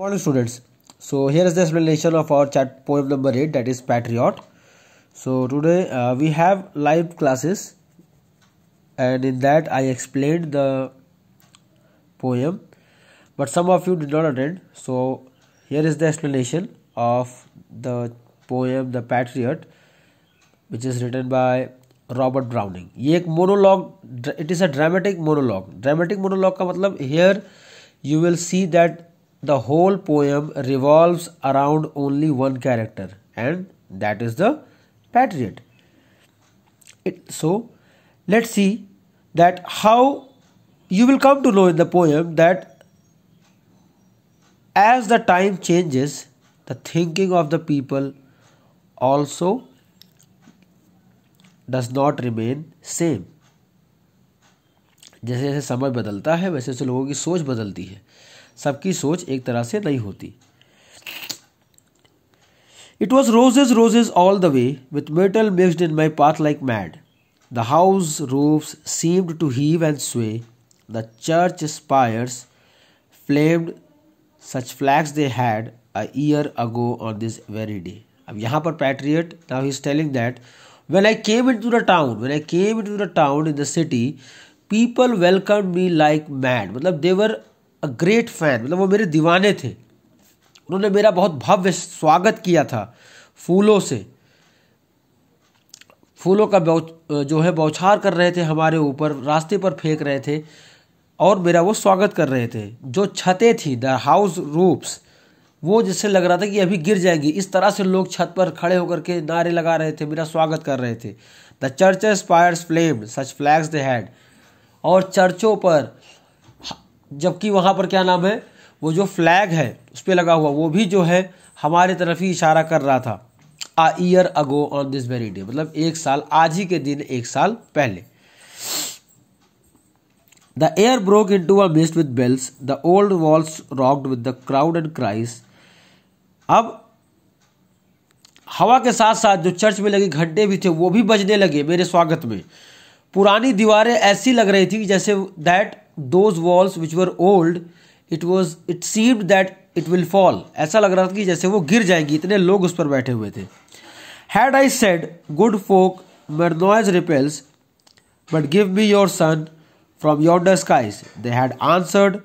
Morning students. So here is the explanation of our chat poem number 8 that is Patriot. So today uh, we have live classes and in that I explained the poem but some of you did not attend. So here is the explanation of the poem The Patriot which is written by Robert Browning ये एक monologue it is a dramatic monologue dramatic monologue का मतलब here you will see that the whole poem revolves around only one character and that is the patriot it so let see that how you will come to know in the poem that as the time changes the thinking of the people also does not remain same जैसे जैसे समय बदलता है वैसे वैसे लोगों की सोच बदलती है। सबकी सोच एक तरह से नहीं होती। It was roses roses all the way with myrtle mixed in my path like mad the house roofs seemed to heave and sway the church spires flamed such flags they had a year ago on this very day अब यहाँ पर patriot now is telling that when I came into the town when I came into the town in the city people welcome me like mad मतलब देवर a great fan मतलब वो मेरे दीवाने थे। उन्होंने मेरा बहुत भव्य स्वागत किया था फूलों से। फूलों का जो है बौछार कर रहे थे हमारे ऊपर, रास्ते पर फेंक रहे थे और मेरा वो स्वागत कर रहे थे। जो छतें थी द हाउस रूप्स वो जिससे लग रहा था कि अभी गिर जाएँगी। इस तरह से लोग छत पर खड़े होकर के नारे लगा रहे थे, मेरा स्वागत कर रहे थे। The church spires flame such flags they had और चर्चों पर जबकि वहाँ पर क्या नाम है, वो जो फ्लैग है, उस पर लगा हुआ, वो भी जो है, हमारे तरफ़ ही इशारा कर रहा था a year ago on this very day मतलब एक साल, आज ही के दिन, एक साल पहले। The air broke into a mist with bells the old walls rocked with the crowd and cries अब, हवा के साथ साथ जो चर्च में लगे घंटे भी थे, वो भी बजने लगे मेरे स्वागत में। पुरानी दीवारें ऐसी लग रही थी जैसे that those walls which were old it was it seemed that it will fall ऐसा लग रहा था कि जैसे वो गिर जाएँगी इतने लोग उस पर बैठे हुए थे had I said good folk where noise repels but give me your son from yonder skies they had answered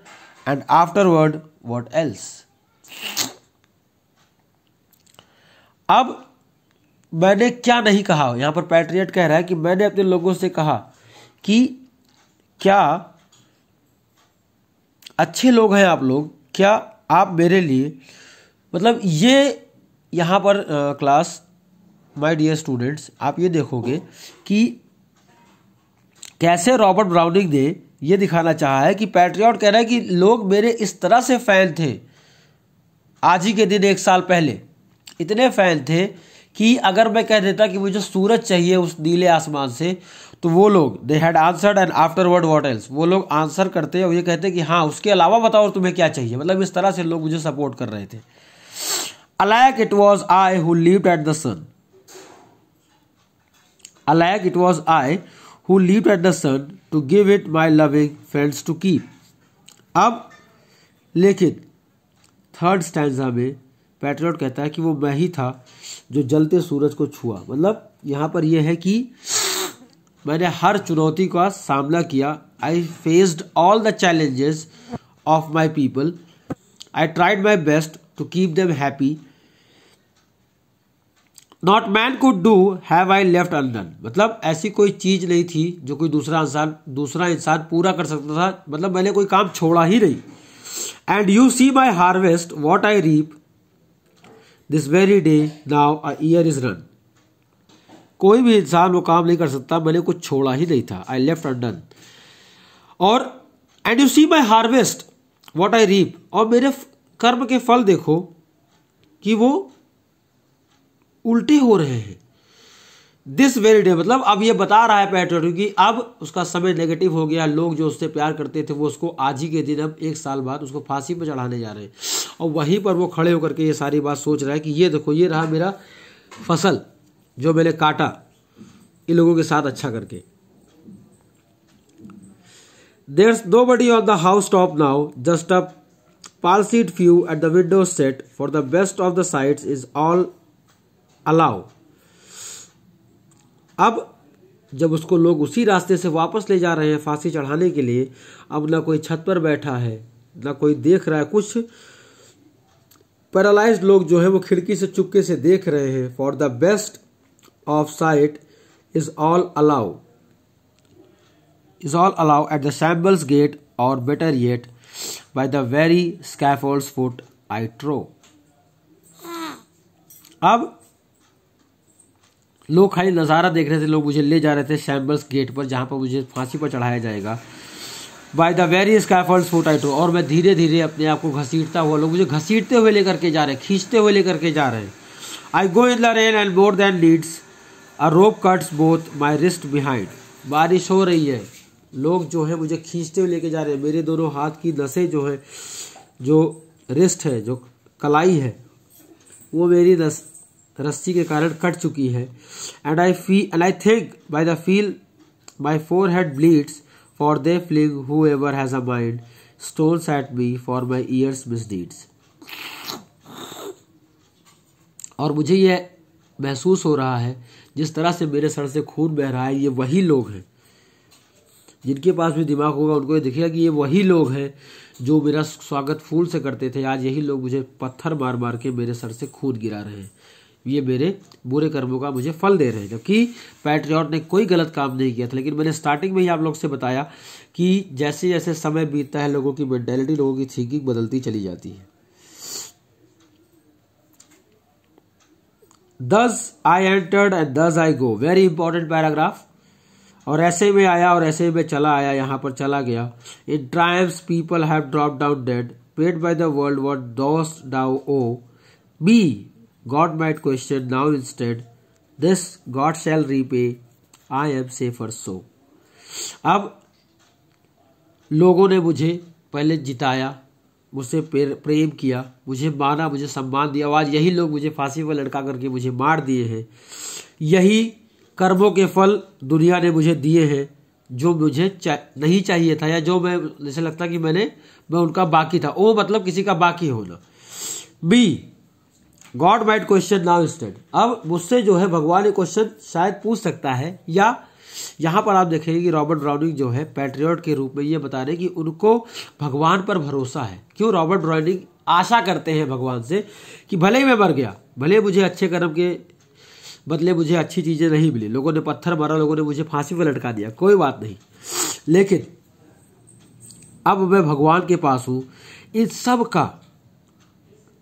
and afterward what else अब मैंने क्या नहीं कहा यहाँ पर पैट्रियट कह रहा है कि मैंने अपने लोगों से कहा कि क्या अच्छे लोग हैं आप लोग, क्या आप मेरे लिए मतलब ये यहाँ पर क्लास माय डियर स्टूडेंट्स आप ये देखोगे कि कैसे रॉबर्ट ब्राउनिंग ने ये दिखाना चाहा है कि पैट्रियट कह रहा है कि लोग मेरे इस तरह से फ़ैन थे, आज ही के दिन एक साल पहले, इतने फ़ैन थे कि अगर मैं कह देता कि मुझे सूरज चाहिए उस नीले आसमान से तो वो लोग they had answered and afterward what else वो लोग आंसर करते और ये कहते कि हाँ उसके अलावा बताओ तुम्हें क्या चाहिए? मतलब इस तरह से लोग मुझे सपोर्ट कर रहे थे। Alack it was I who lived at the sun alack it was I who lived at the sun to give it my loving friends to keep अब लेकिन थर्ड स्टैंडा में पैट्रियट कहता है कि वो मैं ही था जो जलते सूरज को छुआ। मतलब यहाँ पर यह है कि मैंने हर चुनौती का सामना किया। I faced all the challenges of my people I tried my best to keep them happy nought man could do have I left undone मतलब ऐसी कोई चीज़ नहीं थी जो कोई दूसरा इंसान दूसरा इंसान पूरा कर सकता था। मतलब मैंने कोई काम छोड़ा ही नहीं। And you see my harvest what I reap this very day now a year is run कोई भी इंसान वो काम नहीं कर सकता, मैंने कुछ छोड़ा ही नहीं था। आई लेफ़्ट अनडन और and you see my harvest what I reap और मेरे कर्म के फल देखो, कि वो उल्टे हो रहे हैं। दिस वेरी डे मतलब अब ये बता रहा है पैटर्न कि अब उसका समय नेगेटिव हो गया। लोग जो उससे प्यार करते थे, वो उसको आज ही के दिन, अब एक साल बाद उसको फांसी पर चढ़ाने जा रहे हैं। और वहीं पर वो खड़े होकर के ये सारी बात सोच रहा है कि ये देखो, ये रहा मेरा फ़सल। जो मैंने काटा, इन लोगों के साथ अच्छा करके। There nobody on the house top now just a palsied few at the window set for the best of the sights is all allow अब, जब उसको लोग उसी रास्ते से वापस ले जा रहे हैं फांसी चढ़ाने के लिए, अब ना कोई छत पर बैठा है, ना कोई देख रहा है, कुछ पैरालाइज लोग जो है वो खिड़की से चुपके से देख रहे हैं। For the best of sight is all allow is all allow at the shambles gate और better yet by the very scaffolds foot I trow अब लोग खाली नज़ारा देख रहे थे, लोग मुझे ले जा रहे थे सैम्बल्स गेट पर, जहाँ पर मुझे फांसी पर चढ़ाया जाएगा। By the very scaffolds foot I trow और मैं धीरे धीरे अपने आप को घसीटता हुआ, लोग मुझे घसीटते हुए लेकर के जा रहे हैं, खींचते हुए लेकर के जा रहे हैं। I go in the rain and more than leads a rope cuts both my wrist behind बारिश हो रही है। लोग जो है मुझे खींचते हुए लेके जा रहे हैं। मेरे दोनों हाथ की नसें जो है, जो रिस्ट है, जो कलाई है, वो मेरी नस, रस्सी के कारण कट चुकी है। And I feel and I think by the feel my forehead bleeds for they fling whoever has a mind stones at me for my years misdeeds और मुझे यह महसूस हो रहा है, जिस तरह से मेरे सर से खून बह रहा है, ये वही लोग हैं। जिनके पास भी दिमाग होगा, उनको ये दिखेगा कि ये वही लोग हैं जो मेरा स्वागत फूल से करते थे। आज यही लोग मुझे पत्थर मार मार के मेरे सर से खून गिरा रहे हैं। ये मेरे बुरे कर्मों का मुझे फल दे रहे हैं, जबकि पैट्रियट ने कोई गलत काम नहीं किया था। लेकिन मैंने स्टार्टिंग में ही आप लोग से बताया कि जैसे जैसे समय बीतता है, लोगों की मेंटेलिटी लोगों की थिंकिंग बदलती चली जाती है। दस I entered and thus I go very important paragraph और ऐसे में आया और ऐसे में चला आया, यहाँ पर चला गया। In triumphs people have drop down dead paid by the world what dost thou owe be God might question now instead this God shall repay I am safer so अब, लोगों ने मुझे पहले जिताया। मुझसे प्रेम किया मुझे माना मुझे सम्मान दिया आज यही लोग मुझे फांसी पर लटका करके मुझे मार दिए हैं। यही कर्मों के फल दुनिया ने मुझे दिए हैं जो मुझे चा, नहीं चाहिए था या जो मैं जैसे लगता कि मैंने मैं उनका बाकी था। ओ मतलब किसी का बाकी होना। Be God might question now stead अब मुझसे जो है भगवान ये क्वेश्चन शायद पूछ सकता है या यहाँ पर आप देखेंगे कि रॉबर्ट ब्राउनिंग जो है पैट्रियट के रूप में ये बता रहे कि उनको भगवान पर भरोसा है। क्यों रॉबर्ट ब्राउनिंग आशा करते हैं भगवान से कि भले ही मैं मर गया, भले मुझे अच्छे कर्म के बदले मुझे अच्छी चीज़ें नहीं मिली, लोगों ने पत्थर मारा, लोगों ने मुझे फांसी पर लटका दिया, कोई बात नहीं। लेकिन अब मैं भगवान के पास हूँ, इन सब का,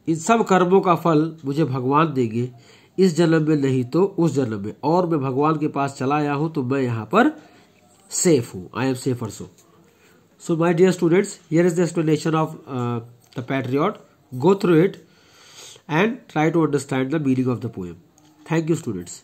इन सब कर्मों का फल मुझे भगवान देंगे इस जन्म में नहीं तो उस जन्म में। और मैं भगवान के पास चला आया हूँ तो मैं यहाँ पर सेफ़ हूँ। I am safe so so my dear students here is the explanation of the patriot go through it and try to understand the meaning of the poem thank you students